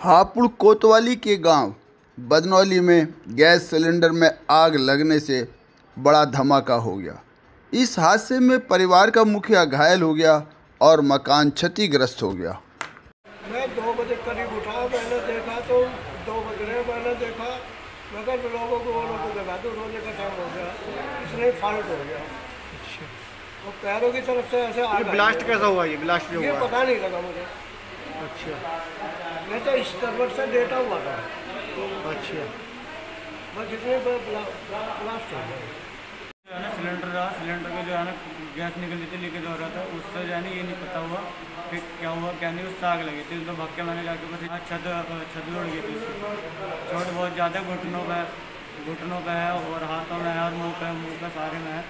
हापुड़ कोतवाली के गाँव बदनौली में गैस सिलेंडर में आग लगने से बड़ा धमाका हो गया। इस हादसे में परिवार का मुखिया घायल हो गया और मकान क्षतिग्रस्त हो गया। मैं दो बजे करीब उठा मैंने देखा तो दो बज रहे मैंने देखा मैं कहा लोगों को वो लोगों को जगा दो रोज़े का टाइम हो गया इसलिए फॉल्ट हो गया। वो पैरों की तरफ़ से ऐसे ब्लास्ट कैसा हुआ? ये ब्लास्ट जो ये हुआ? पता नहीं लगा मुझे। अच्छा। वैसे स्टर्वर से डेटा हुआ था अच्छा बस इतने ब्लास्ट हो गया जो है ना सिलेंडर रहा सिलेंडर का जो है ना गैस निकल रही थी लीकेज हो रहा था उससे जो है ना ये नहीं पता हुआ कि क्या हुआ क्या नहीं उससे आग लगी थी तो भाग के मैंने जाके बस यहाँ छत छत उड़ गई थी उसकी। चोट बहुत ज़्यादा घुटनों पे घुटनों पे है और हाथों में है और मुँह पे मुँह पे सारे में है।